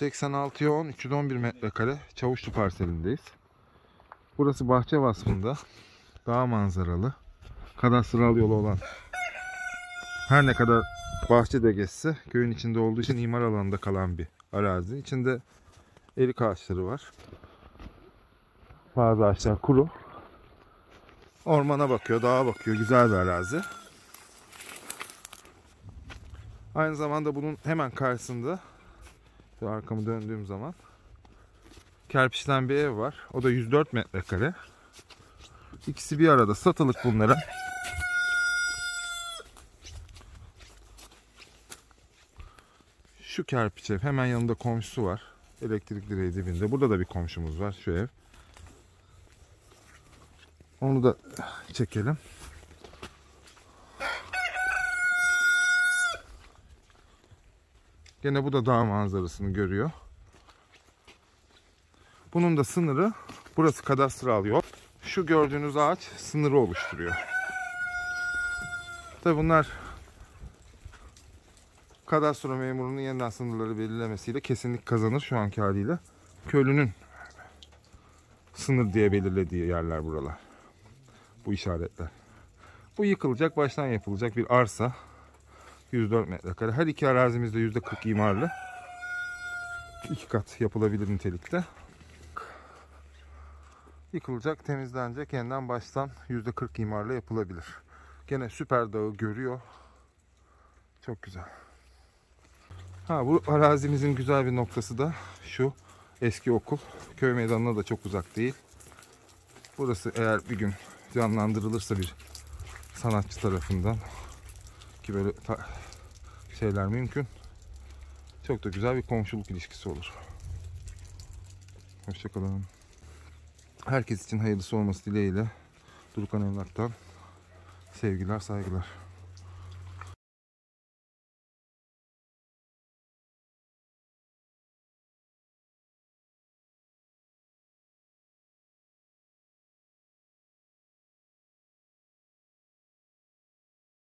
86'ya 10, 311 metrekare Çavuşlu parselindeyiz. Burası bahçe vasfında. Dağ manzaralı. Kadastral yolu olan. Her ne kadar bahçe de geçse köyün içinde olduğu için imar alanında kalan bir arazi. İçinde erik ağaçları var. Bazı ağaçlar kuru. Ormana bakıyor, dağa bakıyor. Güzel bir arazi. Aynı zamanda bunun hemen karşısında şu arkamı döndüğüm zaman kerpiçten bir ev var. O da 104 metrekare. İkisi bir arada satılık bunlara. Şu kerpiç ev hemen yanında komşusu var. Elektrik direği dibinde. Burada da bir komşumuz var şu ev. Onu da çekelim. Gene bu da dağ manzarasını görüyor. Bunun da sınırı burası kadastral yol. Şu gördüğünüz ağaç sınırı oluşturuyor. Tabi bunlar kadastro memurunun yeniden sınırları belirlemesiyle kesinlik kazanır şu anki haliyle. Köylünün sınır diye belirlediği yerler buralar. Bu işaretler. Bu yıkılacak, baştan yapılacak bir arsa. 104 metrekare. Her iki arazimizde %40 imarlı. İki kat yapılabilir nitelikte. Yıkılacak, temizlenecek, yeniden baştan %40 imarla yapılabilir. Gene süper dağı görüyor. Çok güzel. Ha bu arazimizin güzel bir noktası da şu eski okul. Köy meydanına da çok uzak değil. Burası eğer bir gün canlandırılırsa bir sanatçı tarafından ki böyle şeyler mümkün. Çok da güzel bir komşuluk ilişkisi olur. Hoşçakalın. Herkes için hayırlısı olması dileğiyle Durukan Emlak'tan sevgiler, saygılar.